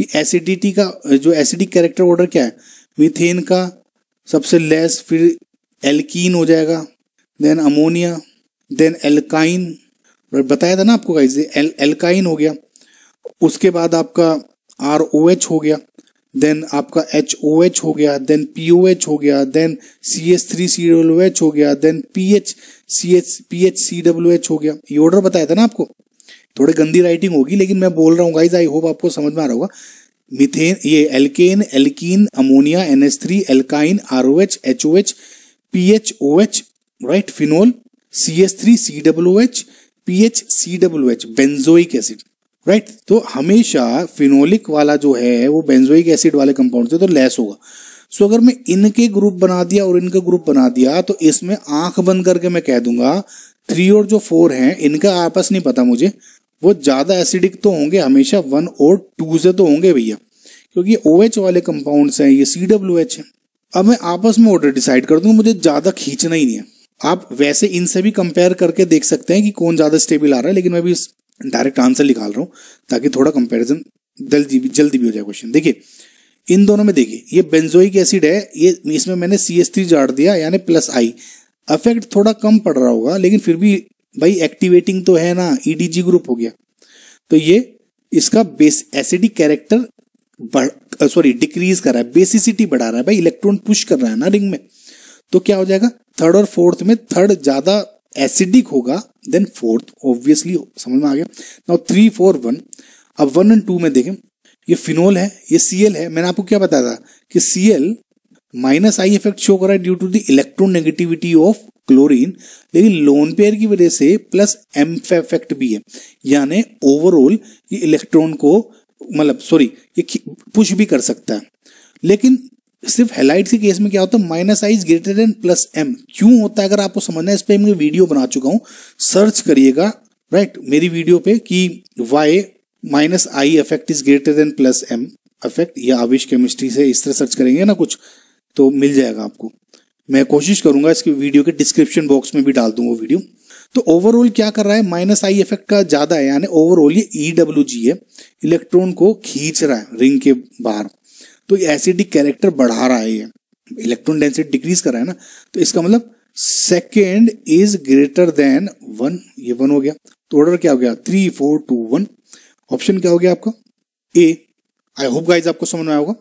कि एसिडिटी का जो एसिडिक कैरेक्टर ऑर्डर क्या है? मीथेन का सबसे लेस फिर एल्कीन हो जाएगा देन अमोनिया देन एल्काइन बताया था ना आपको गाइस एल, एल्काइन हो गया। उसके बाद आपका आर ओ एच हो गया। देन आपका एच ओ एच हो गया देन पी ओ एच हो गया then C H three C W H हो गया then P H C H P H C W H हो गया। ये ऑर्डर बताया था ना आपको? थोड़ी गंदी राइटिंग होगी, लेकिन मैं बोल रहा हूँ गाइज़ आई होप आपको समझ में आ रहा होगा। मिथेन, ये alkane alkene ammonia N S three alkyne R O H H O H P H O H right phenol C S three C W H P H C W H benzoic acid right तो हमेशा phenolic वाला जो है, वो benzoic acid वाले compound से तो less होगा। सो अगर मैं इनके ग्रुप बना दिया और इनका ग्रुप बना दिया तो इसमें आँख बंद करके मैं कह दूँगा थ्री और जो फोर हैं, इनका आपस नहीं पता मुझे। वो ज़्यादा एसिडिक तो होंगे, हमेशा वन और टू से तो होंगे भैया। क्योंकि ओ OH वाले कंपाउंड्स हैं, ये सी डब्ल्यू एच है। अब मैं आपस में ऑर्डर डिसाइड कर दूँगा मुझे ज़्यादा खींचना ही नहीं है। आप वैसे इनसे भी कंपेयर करके देख सकते हैं कि कौन ज़्यादा स्टेबल आ रहा है, लेकिन मैं भी डायरेक्ट आंसर निकाल रहा हूँ, ताकि थोड़ा कंपेरिजन जल्दी भी जल्दी भी हो जाए क्वेश्चन देखिए, इन दोनों में देखिए, ये बेंजोइक एसिड है, ये इसमें मैंने सी एस थ्री जाड़ दिया, यानी प्लस आई अफेक्ट थोड़ा कम पड़ रहा होगा, लेकिन फिर भी भाई एक्टिवेटिंग तो है ना ईडीजी e ग्रुप हो गया। तो ये इसका base acidic character sorry decrease कर रहा है बेसिसिटी बढ़ा रहा है, भाई इलेक्ट्रॉन पुश कर रहा है ना रिंग में। तो क्या हो जाएगा थर्ड और फोर्थ में थर्ड ज़्यादा एसिडिक होगा देन फोर्थ ऑब्वियसली समझ में आ गया। नाउ थ्री फोर वन अब वन एंड टू में देखें, ये फिनोल है, ये सीएल है। मैंने आपको क्या बताया था कि C L minus I effect show कर रहा है due to the electron negativity of chlorine लेकिन लोन पेयर की वजह से प्लस एम इफ़ेक्ट भी है। यानी ओवरऑल ये इलेक्ट्रॉन को मतलब सॉरी ये पुश भी कर सकता है। लेकिन सिर्फ़ हेलाइट के केस में क्या होता है? Minus I is greater than plus M क्यों होता है? अगर आपको समझना है, इस पर मैं वीडियो बना चुका हूँ। सर्च करिएगा राइट मेरी वीडियो पे कि why minus I effect is greater than plus M effect या आविश केमिस्ट्री से इस तरह सर्च करेंगे ना कुछ? तो मिल जाएगा आपको। मैं कोशिश करूँगा इसकी वीडियो के डिस्क्रिप्शन बॉक्स में भी डाल दूँगा वीडियो तो ओवरऑल क्या कर रहा है? माइनस आई इफ़ेक्ट का ज़्यादा है, यानी ओवरऑल ये ईडब्ल्यू e जी है इलेक्ट्रॉन को खींच रहा है रिंग के बाहर। तो एसिडिक कैरेक्टर बढ़ा रहा है ये। इलेक्ट्रॉन डेंसिटी डिक्रीज कर रहा है ना? तो इसका मतलब second is greater than one ये वन हो गया। तो ऑर्डर क्या हो गया? Three four two one option क्या हो गया आपका? ए आई होप गाइज़ आपको समझ में आया होगा।